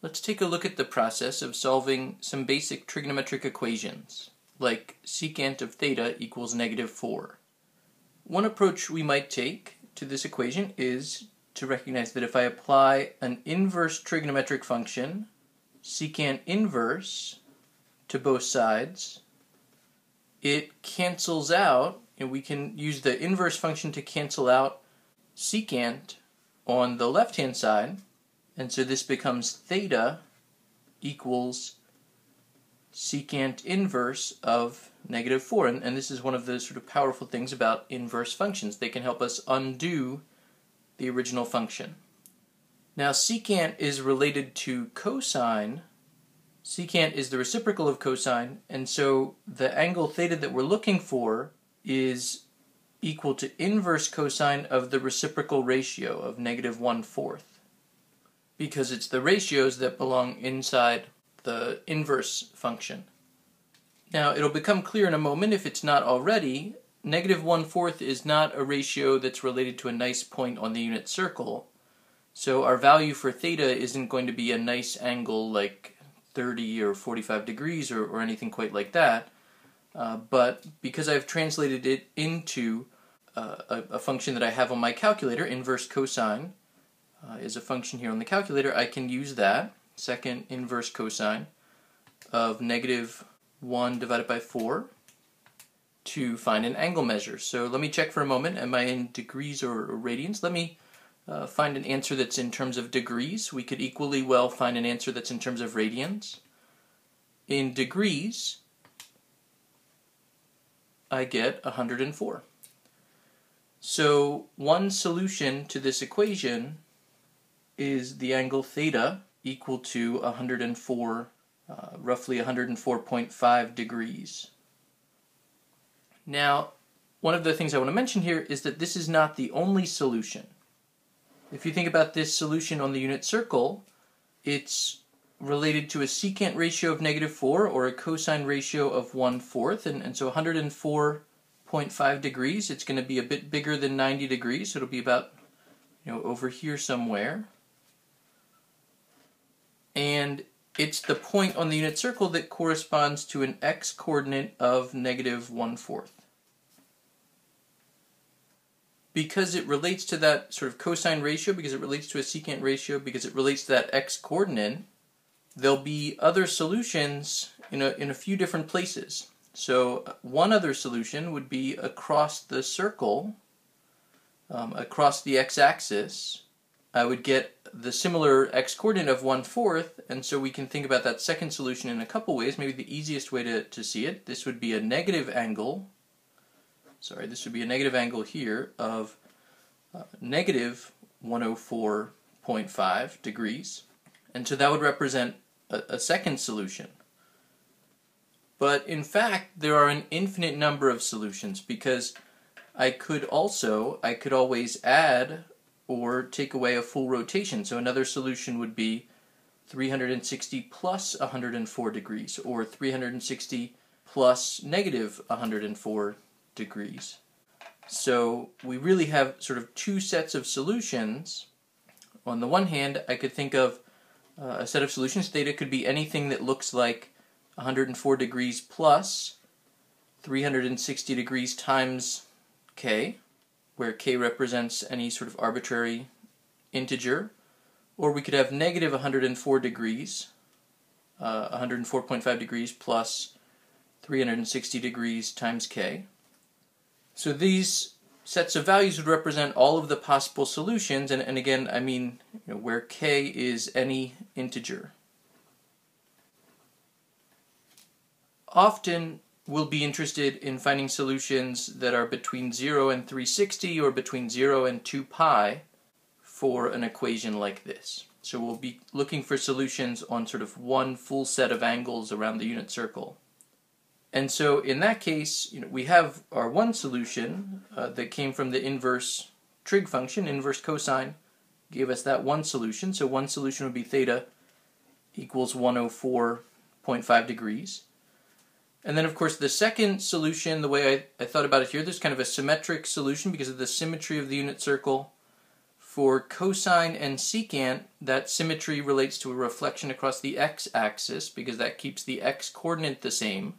Let's take a look at the process of solving some basic trigonometric equations, like secant of theta equals negative 4. One approach we might take to this equation is to recognize that if I apply an inverse trigonometric function, secant inverse, to both sides, it cancels out, and we can use the inverse function to cancel out secant on the left-hand side, and so this becomes theta equals secant inverse of negative 4. And, and, this is one of the sort of powerful things about inverse functions. They can help us undo the original function. Now secant is related to cosine. Secant is the reciprocal of cosine, and so the angle theta that we're looking for is equal to inverse cosine of the reciprocal ratio of negative 1 fourth because it's the ratios that belong inside the inverse function. Now, it'll become clear in a moment if it's not already, negative 1 fourth is not a ratio that's related to a nice point on the unit circle. So our value for theta isn't going to be a nice angle like 30 or 45 degrees or, or anything quite like that. Uh, but because I've translated it into uh, a, a function that I have on my calculator, inverse cosine, uh, is a function here on the calculator, I can use that, second inverse cosine, of negative 1 divided by 4 to find an angle measure. So let me check for a moment, am I in degrees or, radians? Let me uh, find an answer that's in terms of degrees. We could equally well find an answer that's in terms of radians. In degrees, I get 104. So one solution to this equation is the angle theta equal to 104, uh, roughly 104.5 degrees. Now, one of the things I want to mention here is that this is not the only solution. If you think about this solution on the unit circle, it's related to a secant ratio of negative 4 or a cosine ratio of 1 fourth, and, and so 104.5 degrees, it's going to be a bit bigger than 90 degrees, so it'll be about you know over here somewhere and it's the point on the unit circle that corresponds to an x coordinate of negative one fourth. Because it relates to that sort of cosine ratio, because it relates to a secant ratio, because it relates to that x coordinate, there'll be other solutions in a, in a few different places. So one other solution would be across the circle, um, across the x-axis, I would get the similar x-coordinate of 1 fourth, and so we can think about that second solution in a couple ways. Maybe the easiest way to, to see it, this would be a negative angle, sorry, this would be a negative angle here of uh, negative 104.5 degrees, and so that would represent a, a second solution. But in fact, there are an infinite number of solutions because I could also, I could always add or take away a full rotation. So another solution would be 360 plus 104 degrees, or 360 plus negative 104 degrees. So we really have sort of two sets of solutions. On the one hand, I could think of uh, a set of solutions. Theta could be anything that looks like 104 degrees plus 360 degrees times k where k represents any sort of arbitrary integer, or we could have negative 104 degrees, uh, 104.5 degrees plus 360 degrees times k. So these sets of values would represent all of the possible solutions, and, and again, I mean you know, where k is any integer. Often we'll be interested in finding solutions that are between 0 and 360 or between 0 and 2 pi for an equation like this. So we'll be looking for solutions on sort of one full set of angles around the unit circle. And so in that case, you know, we have our one solution uh, that came from the inverse trig function, inverse cosine, gave us that one solution. So one solution would be theta equals 104.5 degrees. And then, of course, the second solution, the way I, I thought about it here, there's kind of a symmetric solution because of the symmetry of the unit circle for cosine and secant, that symmetry relates to a reflection across the x-axis because that keeps the x-coordinate the same.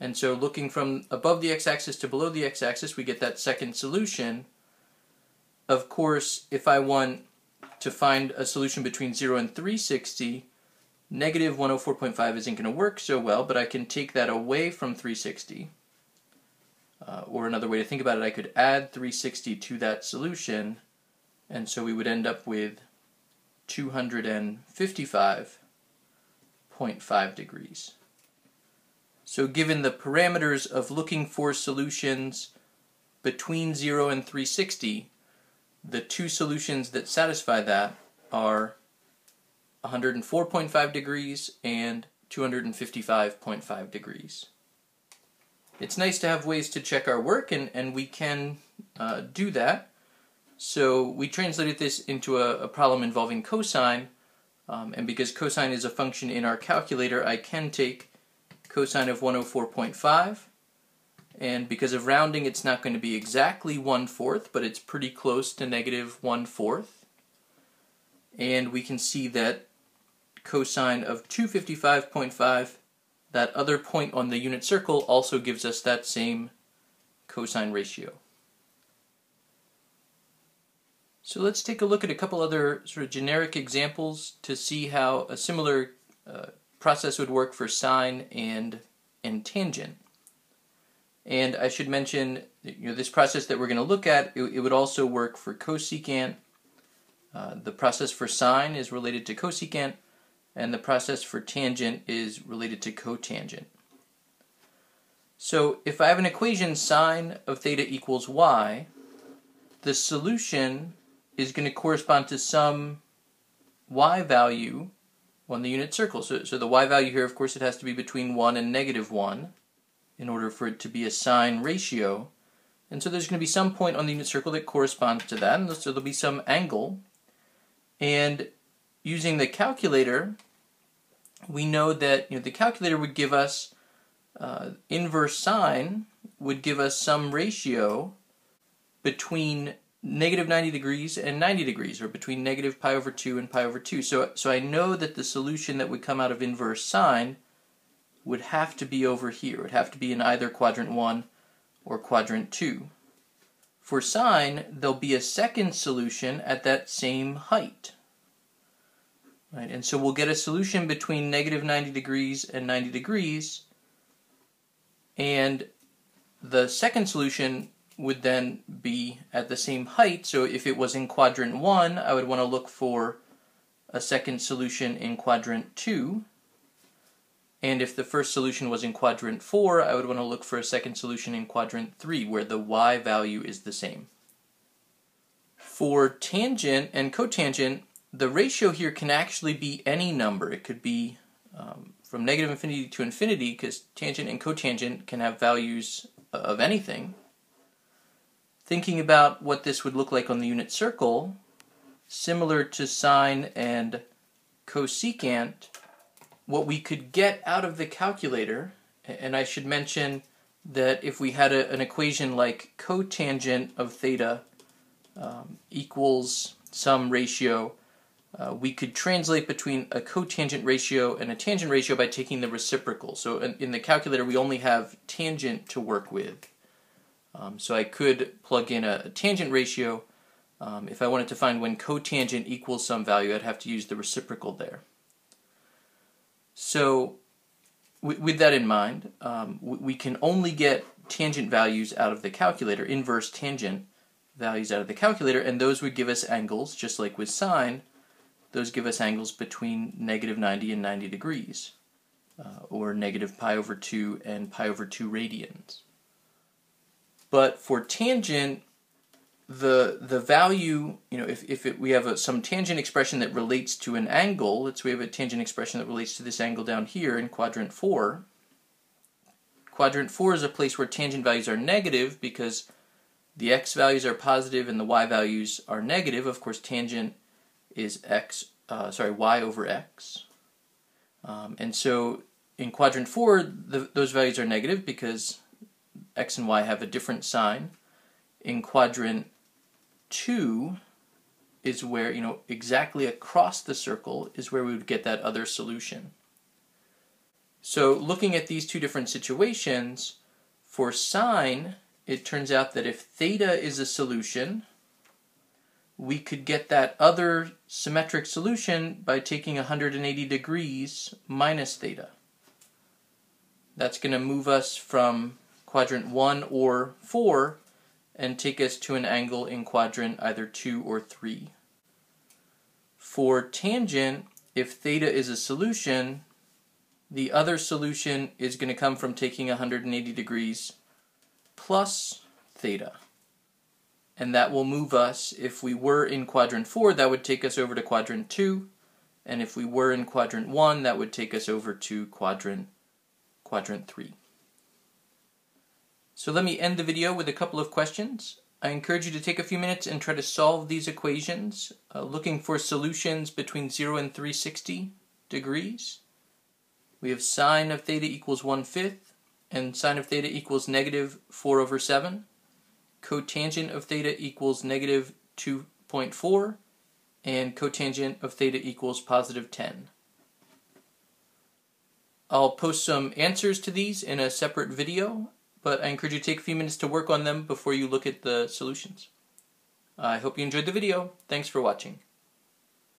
And so looking from above the x-axis to below the x-axis, we get that second solution. Of course, if I want to find a solution between 0 and 360, negative 104.5 isn't going to work so well, but I can take that away from 360. Uh, or another way to think about it, I could add 360 to that solution, and so we would end up with 255.5 degrees. So given the parameters of looking for solutions between 0 and 360, the two solutions that satisfy that are 104.5 degrees and 255.5 degrees. It's nice to have ways to check our work, and, and we can uh, do that. So we translated this into a, a problem involving cosine, um, and because cosine is a function in our calculator, I can take cosine of 104.5, and because of rounding, it's not going to be exactly one-fourth, but it's pretty close to negative one-fourth. And we can see that cosine of 255.5 that other point on the unit circle also gives us that same cosine ratio. So let's take a look at a couple other sort of generic examples to see how a similar uh, process would work for sine and, and tangent. And I should mention, you know, this process that we're going to look at, it, it would also work for cosecant. Uh, the process for sine is related to cosecant, and the process for tangent is related to cotangent. So if I have an equation sine of theta equals y, the solution is going to correspond to some y value on the unit circle. So, so the y value here, of course, it has to be between 1 and negative 1 in order for it to be a sine ratio. And so there's going to be some point on the unit circle that corresponds to that, and so there'll be some angle. And using the calculator, we know that you know, the calculator would give us uh, inverse sine would give us some ratio between negative 90 degrees and 90 degrees, or between negative pi over 2 and pi over 2. So, so I know that the solution that would come out of inverse sine would have to be over here. It would have to be in either quadrant 1 or quadrant 2. For sine, there'll be a second solution at that same height. Right? And so we'll get a solution between negative 90 degrees and 90 degrees. And the second solution would then be at the same height. So if it was in quadrant 1, I would want to look for a second solution in quadrant 2. And if the first solution was in quadrant 4, I would want to look for a second solution in quadrant 3, where the y value is the same. For tangent and cotangent, the ratio here can actually be any number. It could be um, from negative infinity to infinity because tangent and cotangent can have values of anything. Thinking about what this would look like on the unit circle, similar to sine and cosecant, what we could get out of the calculator, and I should mention that if we had a, an equation like cotangent of theta um, equals some ratio uh, we could translate between a cotangent ratio and a tangent ratio by taking the reciprocal. So in, in the calculator, we only have tangent to work with. Um, so I could plug in a, a tangent ratio. Um, if I wanted to find when cotangent equals some value, I'd have to use the reciprocal there. So with that in mind, um, we can only get tangent values out of the calculator, inverse tangent values out of the calculator, and those would give us angles, just like with sine, those give us angles between negative 90 and 90 degrees, uh, or negative pi over 2 and pi over 2 radians. But for tangent, the the value, you know, if, if it, we have a, some tangent expression that relates to an angle, let's we have a tangent expression that relates to this angle down here in quadrant 4, quadrant 4 is a place where tangent values are negative because the x values are positive and the y values are negative. Of course, tangent is x, uh, sorry, y over x. Um, and so in quadrant 4, the, those values are negative because x and y have a different sign. In quadrant 2, is where, you know, exactly across the circle is where we would get that other solution. So looking at these two different situations, for sine, it turns out that if theta is a solution, we could get that other symmetric solution by taking 180 degrees minus theta. That's going to move us from quadrant 1 or 4 and take us to an angle in quadrant either 2 or 3. For tangent, if theta is a solution, the other solution is going to come from taking 180 degrees plus theta. And that will move us, if we were in quadrant 4, that would take us over to quadrant 2. And if we were in quadrant 1, that would take us over to quadrant, quadrant 3. So let me end the video with a couple of questions. I encourage you to take a few minutes and try to solve these equations, uh, looking for solutions between 0 and 360 degrees. We have sine of theta equals 1 fifth, and sine of theta equals negative 4 over 7. Cotangent of theta equals negative 2.4, and cotangent of theta equals positive 10. I'll post some answers to these in a separate video, but I encourage you to take a few minutes to work on them before you look at the solutions. I hope you enjoyed the video. Thanks for watching.